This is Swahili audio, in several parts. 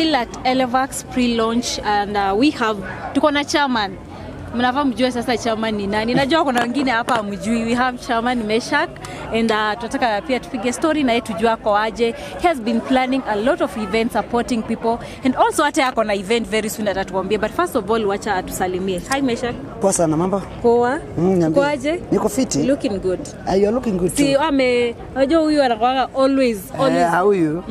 still at Elevax pre-launch and uh, we have tuko na chairman mnafaa mjue sasa chama ni nani. Najua kuna wengine hapa amjui We have chairman Meshak and uh, tunataka pia tupige story na yeye tujue ako aje. He has been planning a lot of events supporting people and also hata yako na event very soon atatuambia. But first of all, wacha atusalimie. Hi Meshak. Poa sana mambo. Poa. Mm, niambie. Aje? Niko fiti. Looking good. Uh, you are looking good Si ame unajua huyu anakuwa always always. Eh, huyu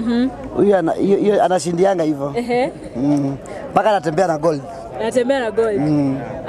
huyu ana- hiyo- hiyo anashindianga hivyo Ehe. Mm. mpaka anatembea na gold. Anatembea na gold.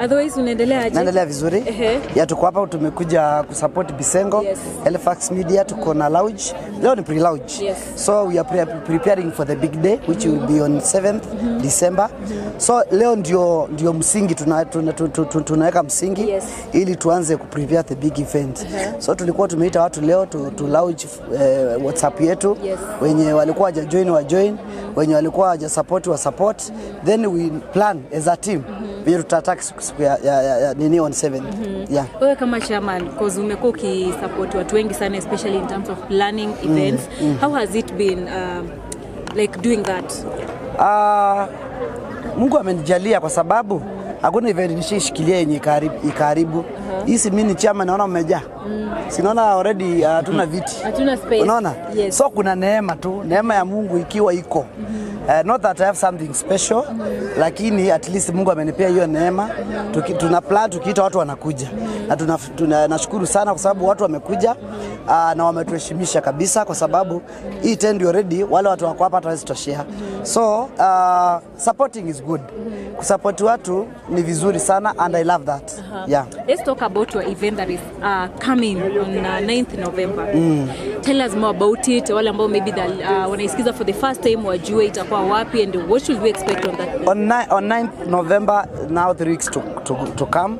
Otherwise unaendelea aje? Naendelea vizuri. Ehe. Ya tuko hapa tumekuja kusupport Bisengo, Yes. Halifax Media, tuko na lounge. Leo ni pre-lounge. Yes. So we are pre preparing for the big day which will be on 7th December. So leo ndio ndio msingi tuna, tuna, tuna, tuna, tunaweka msingi Yes. ili tuanze ku prepare the big event. So tulikuwa tumeita watu leo tu, tu lounge eh, WhatsApp yetu Yes. wenye walikuwa haja join wa join, wenye walikuwa haja support wa support, then we plan as a team vile tutataka siku, ya, ya, ya, ya nini on 7 mm -hmm. Yeah. wewe kama chairman cause umekuwa ukisupport watu wengi sana especially in terms of planning events mm -hmm. how has it been um, like doing that Ah, Mungu amenijalia kwa sababu hakuna event nishaishikilia yenye ikaharibu- ikaharibu. Hii si mimi ni chama naona mmejaa. Sinaona already hatuna hatuna viti. hatuna space Unaona? yes. So kuna neema tu, neema ya Mungu ikiwa iko. Uh, not that I have something special lakini at least Mungu amenipea hiyo neema. Tuna plan tukiita watu wanakuja na tunashukuru tuna, sana kwa sababu watu wamekuja uh, na wametuheshimisha kabisa, kwa sababu hii tent already wale watu wako hapa hawezi toshea. So uh, supporting is good. Kusupport watu ni vizuri sana and I love that. Yeah. Let's talk about your event that is uh, coming on uh, 9th November. Tell us more about it. Wale ambao maybe that, uh, wanaisikiza for the first time wajue itakuwa wapi and what should we expect on that? on, on 9th November now three weeks to, to, to come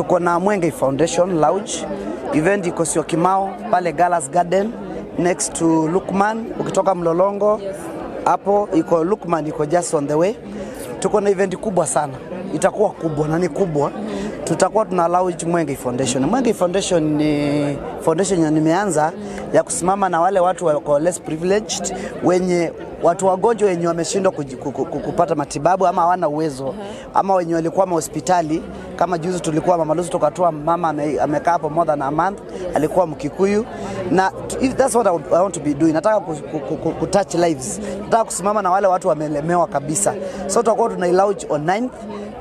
tuko na Mwenge Foundation Lounge. Event iko Kimao pale Galas Garden next to Lukman ukitoka Mlolongo hapo iko Lukman iko just on the way. Tuko na event kubwa sana. Itakuwa kubwa na ni kubwa tutakuwa tuna launch Mwenge Foundation. Mwenge Foundation ni foundation nimeanza ya kusimama na wale watu wako less privileged wenye watu wagonjwa wenye wameshindwa kupata matibabu ama hawana uwezo ama wenye walikuwa mahospitali. Kama juzi tulikuwa Mama Lucy tukatoa mama amekaa hapo more than a month, alikuwa Mkikuyu na that's what I want to be doing. Nataka ku touch lives, nataka kusimama na wale watu wamelemewa kabisa, so tutakuwa tuna launch on 9th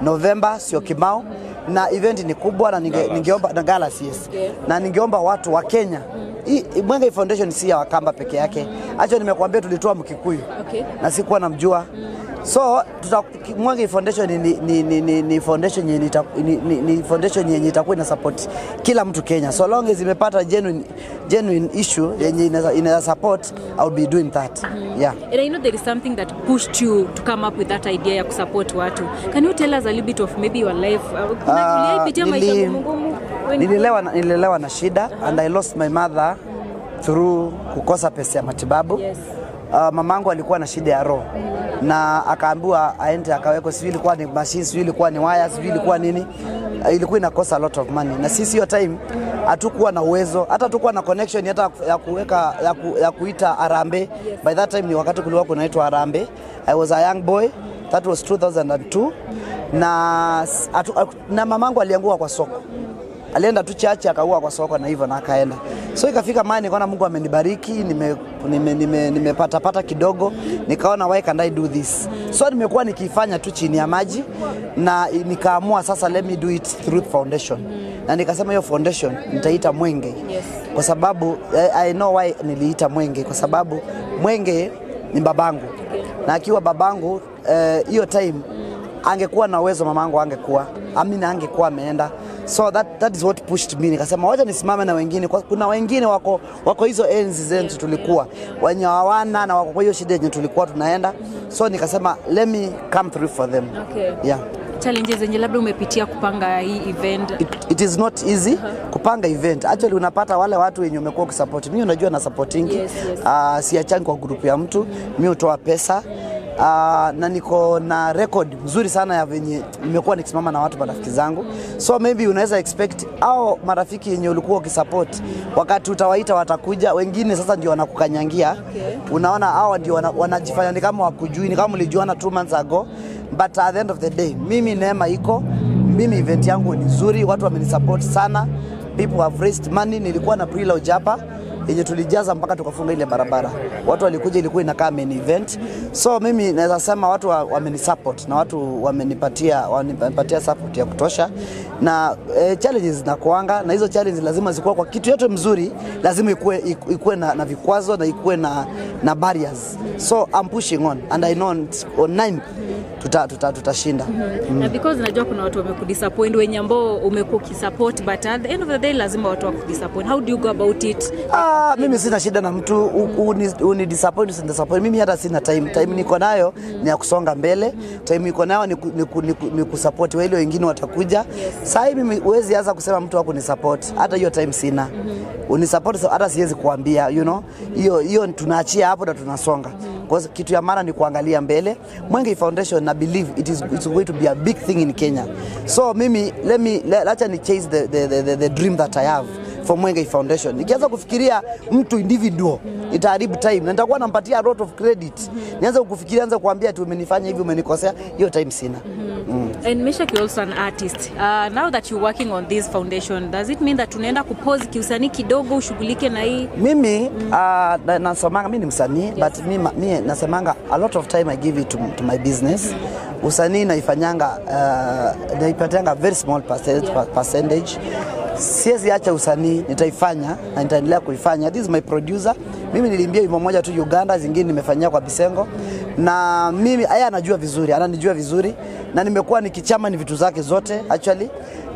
November, sio Kimau na event ni kubwa na ninge, ningeomba na Galas, yes. Na ningeomba watu wa Kenya. Hii Mwenge Foundation si ya Wakamba peke yake. Acha nimekuambia tulitoa Mkikuyu. Okay. na sikuwa namjua so Mwangi Foundation ni, ni, ni, ni, ni foundation yenye ni, ni, ni foundation yenye itakuwa ina support kila mtu Kenya so long as imepata genuine, genuine issue yenye ina support I will be doing that yeah. And I know there is something that pushed you to come up with that idea ya kusupport watu. Can you tell us a little bit of maybe your life? Uh, kuna uliaipitia maisha nili- Nililelewa na, nililelewa na shida and I lost my mother through kukosa pesa ya matibabu. Yes. Uh, mamangu alikuwa na shida ya roho na akaambiwa aende akawekwe, sijui ilikuwa ni machine, sijui ilikuwa ni waya, sijui ilikuwa nini. Uh, ilikuwa inakosa a lot of money, na sisi hiyo time hatukuwa na uwezo, hata tukuwa na connection hata ya kuweka ya, ku, ya kuita arambe By that time ni wakati kulikuwa kunaitwa arambe. I was a young boy, that was 2002 na, atu, na mamangu alianguka kwa soko alienda tu chache akaua kwa soko na hivyo na akaenda. So ikafika mahali nikaona Mungu amenibariki, nimepata nime, nime, nime pata kidogo, nikaona why can't I do this? So nimekuwa nikifanya tu chini ya maji na nikaamua sasa let me do it through foundation. Na nikasema hiyo foundation nitaita Mwenge. Kwa sababu I, I know why niliita Mwenge kwa sababu Mwenge ni babangu. Na akiwa babangu hiyo uh, time angekuwa na uwezo mamangu angekuwa amina angekuwa ameenda so that, that is what pushed me nikasema wacha nisimame na wengine kwa, kuna wengine wako, wako hizo enzi zetu tulikuwa wenye hawana na wako kwa hiyo shida yenye tulikuwa tunaenda so nikasema let me come through for them Okay. yeah. Challenges zenye labda umepitia kupanga hii event. it, it is not easy uh -huh. kupanga event actually unapata wale watu wenye umekuwa ukisupport mimi unajua na supporting. Yes, yes. uh, siachangi kwa grupu ya mtu mi utoa pesa uh, na niko na record mzuri sana ya venye nimekuwa nikisimama na watu marafiki zangu, so maybe unaweza expect au marafiki yenye ulikuwa ukisupport wakati utawaita watakuja, wengine sasa ndio wanakukanyangia Okay. unaona hawa ndio wana- wanajifanya ni kama wakujui, ni kama mlijuana two months ago, but at the end of the day mimi neema iko mimi, event yangu ni nzuri, watu wamenisupport sana, people have raised money. Nilikuwa na pre-launch hapa yenye tulijaza mpaka tukafunga ile barabara, watu walikuja, ilikuwa inakaa main event. So mimi naweza sema watu wa- wamenisupport na watu wamenipatia wamenipatia support ya kutosha, na e, challenges zinakuanga na hizo challenges lazima zikuwa kwa kitu yote mzuri, lazima ikuwe, ikuwe na, na vikwazo na ikuwe na, na barriers. So I'm pushing on and I know on 9 tuta, tuta, tutashinda na because najua kuna watu wamekudisappoint wenye ambao umekuwa ukisupport but at the end of the day lazima watu wakudisappoint how do you go about it Ah, mimi sina shida na mtu u- uni, uni disappoint usi disappoint. Mimi hata sina time. Time niko nayo ni ya kusonga mbele. Time niko nayo ni, ku, ni, ku, ni, ku, ni kusupport wale wengine watakuja. Sasa hivi mimi huwezi anza kusema mtu wako ni support. Hata hiyo time sina. Mm -hmm. Unisupport hata siwezi kuambia, you know. Hiyo hiyo tunaachia hapo na tunasonga. Kwa sababu kitu ya maana ni kuangalia mbele. Mwenge Foundation na believe it is it's going to be a big thing in Kenya. So mimi let me let, let me chase the, the, the, the, the dream that I have for Mwenge Foundation. Nikianza kufikiria mtu individual itaharibu time na nitakuwa nampatia a lot of credit. Nianza kufikiria, anza kuambia tu umenifanya hivi, umenikosea, hiyo time sina. And Meshak you're also an artist uh, now that you're working on this foundation does it mean that unaenda kupose kiusanii kidogo ushughulike na hii Mimi uh, na- nasomanga, mimi ni msanii but mi, mi nasemanga a lot of time I give it to, to my business. Usanii naifanyanga uh, naipatianga very small percentage, yeah. percentage. Siwezi acha usanii, nitaifanya na nitaendelea kuifanya. This is my producer. Mimi nilimbia wimbo moja tu Uganda, zingine nimefanyia kwa Bisengo, na mimi yeye anajua vizuri, ananijua vizuri, na nimekuwa nikichama ni vitu zake zote actually,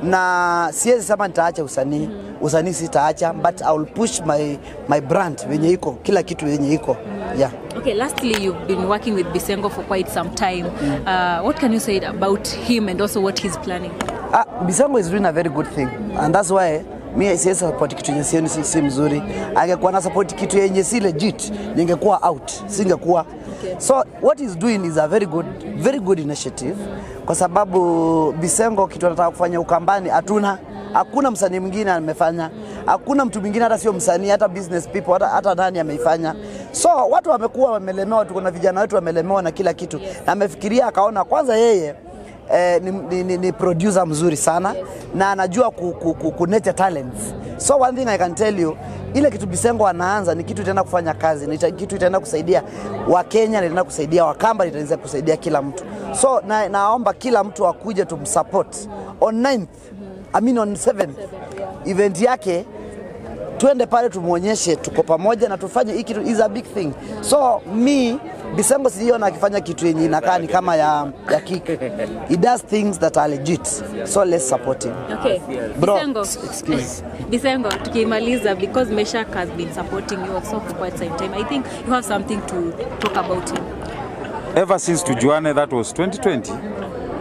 na siwezi sema nitaacha usanii. Usanii sitaacha, but I will push my, my brand venye iko kila kitu venye iko yeah. Okay, lastly, you've been working with Bisengo for quite some time. Uh, what can you say about him and also what he's planning? Ah, Bisengo is doing a very good thing and that's why mi siwezi support kitu yenye si, si mzuri. Angekuwa na support kitu yenye si legit, ningekuwa out, singekuwa. Okay. So what he's doing is a very good, very good initiative kwa sababu Bisengo kitu anataka kufanya Ukambani hatuna hakuna msanii mwingine amefanya, hakuna mtu mwingine, hata sio msanii, hata business people, hata, hata nani ameifanya. So watu wamekuwa wamelemewa, tuko na vijana wetu wamelemewa na kila kitu, na amefikiria akaona kwanza yeye eh, ni, ni, ni, ni producer mzuri sana na anajua ku, ku, ku, ku nurture talents. So one thing I can tell you, ile kitu Bisengo anaanza ni kitu itaenda kufanya kazi, ni kitu itaenda kusaidia Wakenya, itaenda kusaidia Wakamba, itaenda kusaidia kila mtu. So na, naomba kila mtu akuje tumsupport on 9th, I mean on 7th event yake twende pale tumwonyeshe tuko pamoja na tufanye hii kitu is a big thing. So me Bisengo sijiona akifanya kitu yenye inakaa ni kama ya, ya kick. He does things that are legit. So let's support him. Okay. Bro, Bisengo. excuse. Bisengo, tukimaliza because Meshack has been supporting you also for quite some time. I think you have something to talk about him. ever since tujuane that was 2020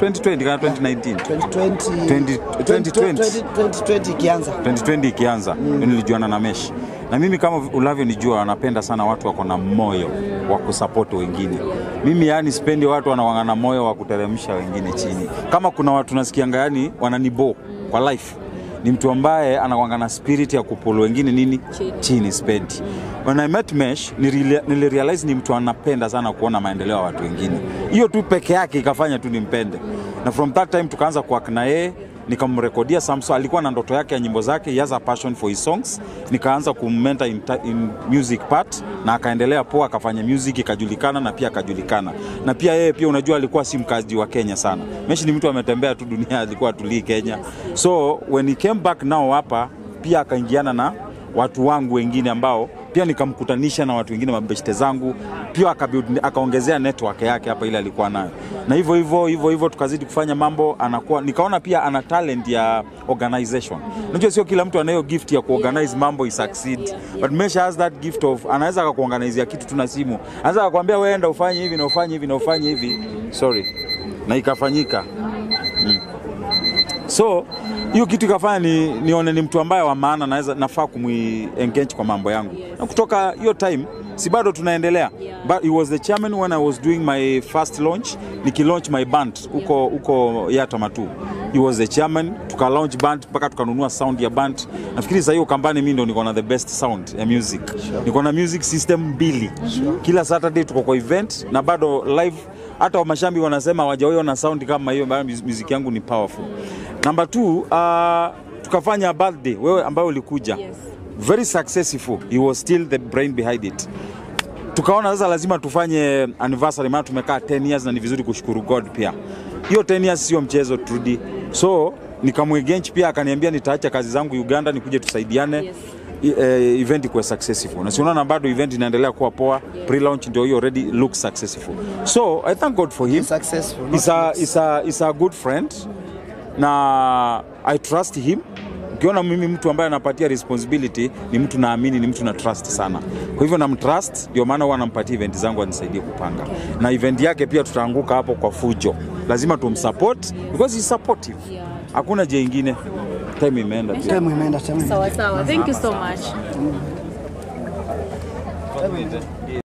2020 kana 2019 2020 2020. 2020 ikianza 2020 ikianza mm. nilijuana na Mesh na mimi kama unavyonijua napenda sana watu wako na moyo wa kusapoti wengine. Mimi yani sipendi watu wanawangana moyo wa kuteremsha wengine chini. Kama kuna watu nasikianga yani wananibo kwa life ni mtu ambaye anakwanga na spirit ya kupolo wengine nini Chini. chini spendi. When I met Mesh nilirea- nilirealize ni mtu anapenda sana kuona maendeleo ya watu wengine. Hiyo tu peke yake ikafanya tu nimpende, na from that time tukaanza kuwork na yeye nikamrekodia Samso. Alikuwa na ndoto yake ya nyimbo zake, he has a passion for his songs. Nikaanza kummenta in, in music part na akaendelea poa, akafanya music ikajulikana na pia akajulikana. Na pia yeye pia unajua alikuwa si mkazi wa Kenya sana. Meshi ni mtu ametembea tu dunia, alikuwa atulii Kenya. So when he came back now hapa pia akaingiana na watu wangu wengine ambao pia nikamkutanisha na watu wengine mabeshte zangu. Pia akaongezea network yake hapa ile alikuwa nayo. Na hivyo hivyo hivyo hivyo tukazidi kufanya mambo anakuwa nikaona pia ana talent ya organization. Unajua sio kila mtu anayo gift ya kuorganize mambo isucceed, succeed. But Mesha has that gift of anaweza akakuorganizea kitu tu na simu. Anaweza akakwambia wewe enda ufanye hivi na ufanye hivi na ufanye hivi. Sorry. Na ikafanyika. Mm. so hiyo kitu ikafanya ni, nione ni mtu ambaye wa maana naweza nafaa kumwengage kwa mambo yangu. Yes. na kutoka hiyo time si bado tunaendelea Yeah. but he was the chairman when I was doing my first launch nikilaunch my band huko huko Yata Matu he was the chairman tuka launch band mpaka tukanunua sound ya band. Nafikiri sasa hiyo kampani mimi ndo niko na the best sound ya music. Niko na music system mbili. Kila Saturday tuko kwa event na bado live. Hata wamashambi wanasema hawajawahi na sound kama hiyo music yangu ni powerful number two uh, tukafanya birthday wewe ambayo ulikuja. Yes. very successful. He was still the brain behind it. Tukaona sasa lazima tufanye anniversary maana tumekaa 10 years na ni vizuri kushukuru god pia. Hiyo 10 years sio mchezo Trudy. So nikamwegenchi pia akaniambia nitaacha kazi zangu uganda nikuje tusaidiane. Yes. E, event kwa successful. Na siunaona bado event inaendelea kuwa poa pre-launch ndio hiyo already look successful. So i thank god for him. Successful. He's a, he's a, he's a good friend na I trust him. Ukiona mimi mtu ambaye anapatia responsibility ni mtu naamini, ni mtu na trust sana. Kwa hivyo namtrust, ndio maana huwa nampatia event zangu anisaidie kupanga, na event yake pia tutaanguka hapo kwa fujo, lazima tumsupport because he's supportive. Hakuna jengine. Time imeenda pia. Time imeenda, time imeenda. Sawa sawa. Thank you so much. Imeenda.